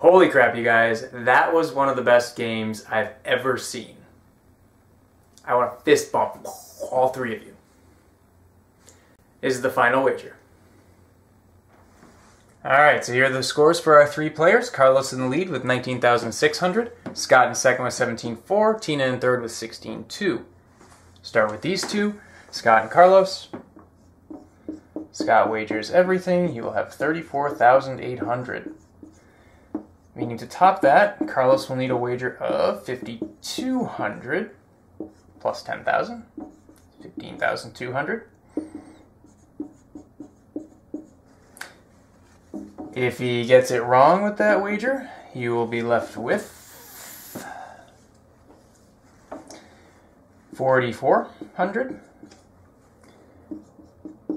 Holy crap, you guys. That was one of the best games I've ever seen. I want to fist bump all three of you. This is the final wager. Alright, so here are the scores for our three players. Carlos in the lead with 19,600. Scott in second with 17.4. Tina in third with 16.2. Start with these two. Scott and Carlos. Scott wagers everything. He will have 34,800. Meaning to top that, Carlos will need a wager of 5,200 plus 10,000. 15,200. If he gets it wrong with that wager, he will be left with 4,400.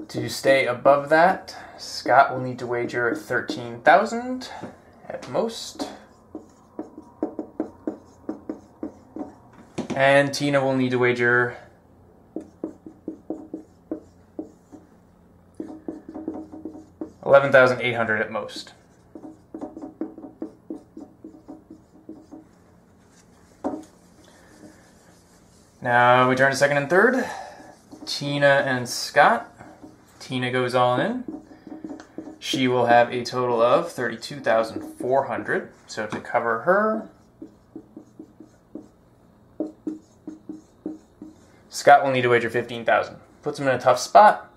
To stay above that, Scott will need to wager 13,000 at most. And Tina will need to wager Eleven thousand eight hundred at most. Now we turn to second and third. Tina and Scott. Tina goes all in. She will have a total of 32,400. So to cover her, Scott will need to wager 15,000. Puts him in a tough spot.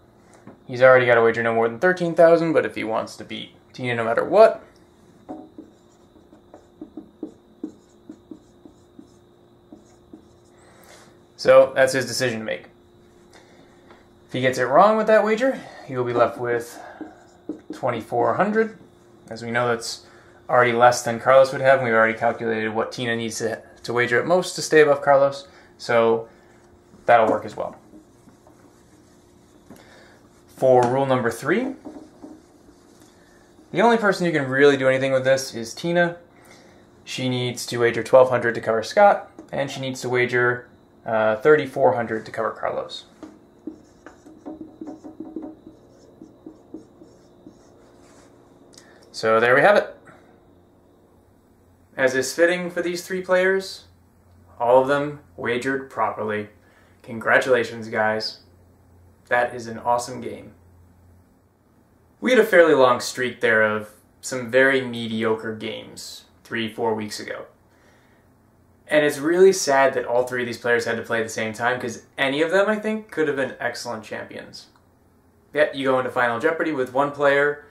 He's already got to wager no more than 13,000, but if he wants to beat Tina no matter what, So that's his decision to make. If he gets it wrong with that wager, he will be left with 2,400. As we know, that's already less than Carlos would have. And we've already calculated what Tina needs to, to wager at most to stay above Carlos. So that'll work as well. For rule number three, the only person who can really do anything with this is Tina. She needs to wager 1200 to cover Scott, and she needs to wager uh, 3400 to cover Carlos. So there we have it. As is fitting for these three players, all of them wagered properly. Congratulations, guys. That is an awesome game. We had a fairly long streak there of some very mediocre games three, four weeks ago. And it's really sad that all three of these players had to play at the same time because any of them, I think, could have been excellent champions. Yet you go into Final Jeopardy with one player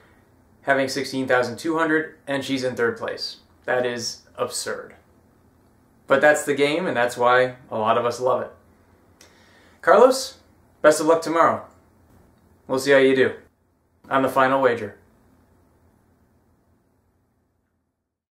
having 16,200 and she's in third place. That is absurd. But that's the game and that's why a lot of us love it. Carlos, best of luck tomorrow. We'll see how you do on the final wager.